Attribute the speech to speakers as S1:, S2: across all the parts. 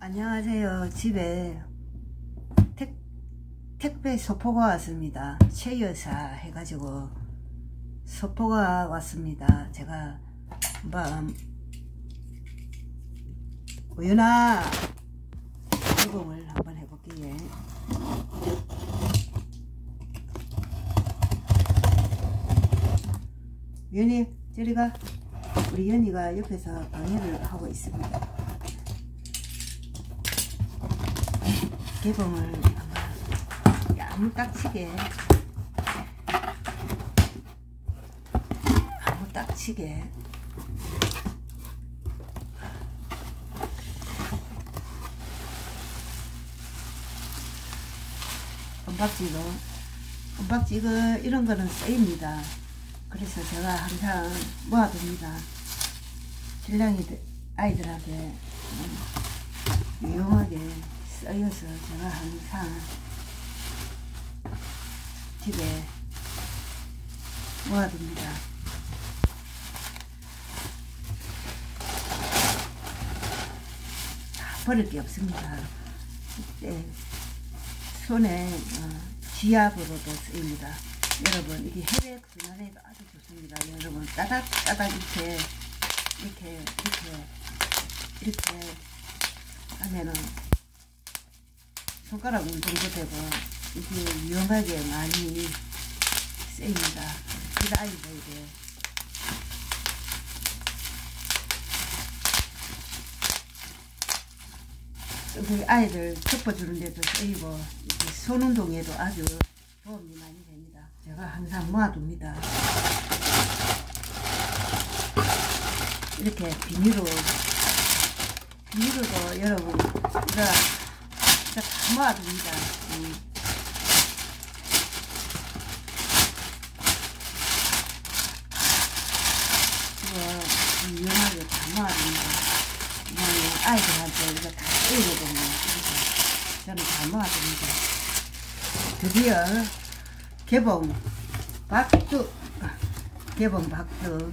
S1: 안녕하세요. 집에 택, 택배 소포가 왔습니다. 최여사 해가지고 소포가 왔습니다. 제가 한번 우연아 개봉을 한번 해볼게요. 연희 저리가 우리 연희가 옆에서 방해를 하고 있습니다. 개봉을 한번 야무딱지게. 야무딱지게. 은박지도 은박지가 이런 거는 쓰입니다. 그래서 제가 항상 모아둡니다. 신랑이 아이들한테 유용하게 쓰여서 제가 항상 집에 모아둡니다. 버릴 게 없습니다. 네. 손에 어, 지압으로도 쓰입니다. 여러분 이게 해외 순환에도 아주 좋습니다. 여러분 따닥 따닥 이렇게 이렇게 이렇게 이렇게 하면은 손가락 운동도 되고 이게 위험하게 많이 쓰입니다. 그다이도 이게 우리 아이들 덮어주는 데도 쓰이고 손 운동에도 아주 도움이 많이 됩니다. 제가 항상 모아둡니다. 이렇게 비닐로 비닐로 여러분 이거 진짜 다 모아둡니다. 음. 이거 다 모아둡니다. 뭐 아이들한테 이거 다 쓰이거든요. 저는 다 모아둡니다. 드디어 개봉 박두 개봉 박두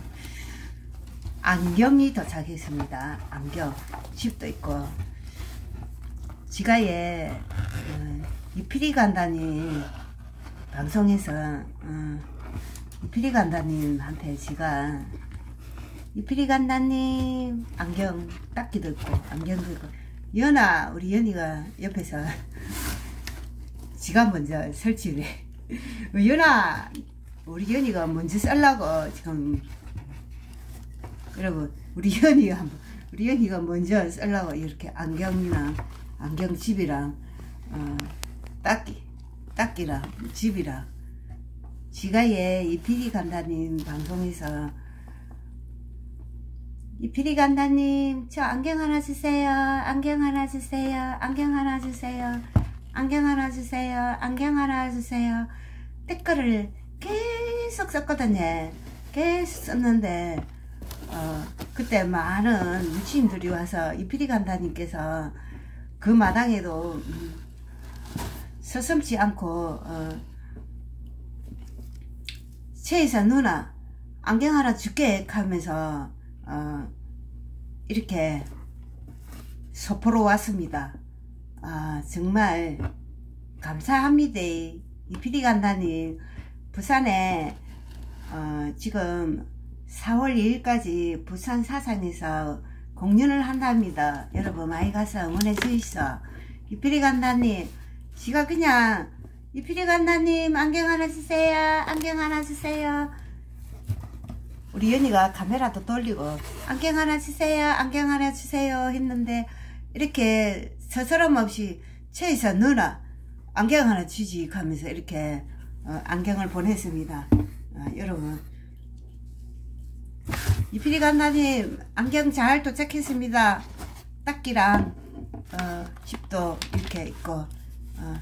S1: 안경이 도착했습니다. 안경 집도 있고 지가에 어, 이피리 간다니 방송에서 어, 이피리 간다님한테 제가 이피리 간다님 안경 닦기도 있고 안경도 있고 연아 우리 연이가 옆에서 지가 먼저 설치를 해. 연아 우리 연이가 먼저 쌀라고 지금 여러분 우리 연이가 우리 연이가 먼저 쌀라고 이렇게 안경이나 안경집이랑 어, 닦기 닦기랑 집이랑. 지가예 이 피리 간다님 방송에서 이 피리 간다님 저 안경 하나 주세요 안경 하나 주세요 안경 하나 주세요 안경 하나 주세요 안경 하나 주세요. 댓글을 계속 썼거든요. 계속 썼는데 어, 그때 많은 유치인들이 와서 이 피리 간다님께서 그 마당에도 음, 서슴지 않고 어, 최이사 누나 안경 하나 줄게 하면서 어, 이렇게 소포로 왔습니다. 아 정말 감사합니다. 이피디 간다니 부산에 어, 지금 4월 2일까지 부산 사상에서 공연을 한답니다. 여러분 많이 가서 응원해 주시오. 이피리 간다님 지가 그냥 이피리 간다님 안경 하나 주세요. 안경 하나 주세요. 우리 연이가 카메라도 돌리고 안경 하나 주세요. 안경 하나 주세요 했는데 이렇게 서스럼 없이 최이사 누나 안경 하나 주지 하면서 이렇게 어, 안경을 보냈습니다. 어, 여러분 이피리 간다님 안경 잘 도착했습니다. 닦기랑 어, 집도 이렇게 있고 어,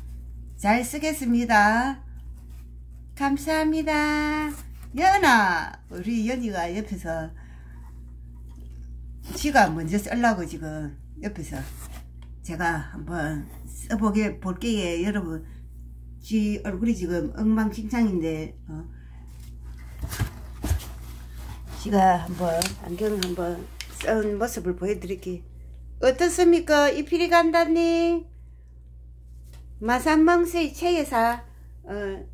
S1: 잘 쓰겠습니다. 감사합니다. 연아 우리 연이가 옆에서 지가 먼저 쓰려고 지금 옆에서 제가 한번 써보게 볼게요 여러분 지 얼굴이 지금 엉망진창인데 어. 지가 한번 안경을 한번 쓴 모습을 보여드릴게요 어떻습니까? 이피리 간다님 마산멍스의 최여사 어,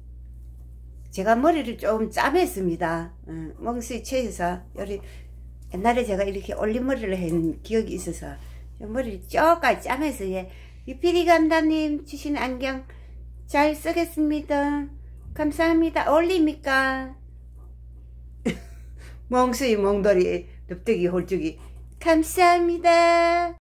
S1: 제가 머리를 좀 짜맸습니다. 어, 멍스의 최여사 요리 옛날에 제가 이렇게 올림머리를 한 기억이 있어서 머리를 쪼까지 짜면서 예. 이피리 간다님 주신 안경 잘 쓰겠습니다. 감사합니다. 어울립니까? 멍스이 멍돌이 납득이 홀쭉이 감사합니다.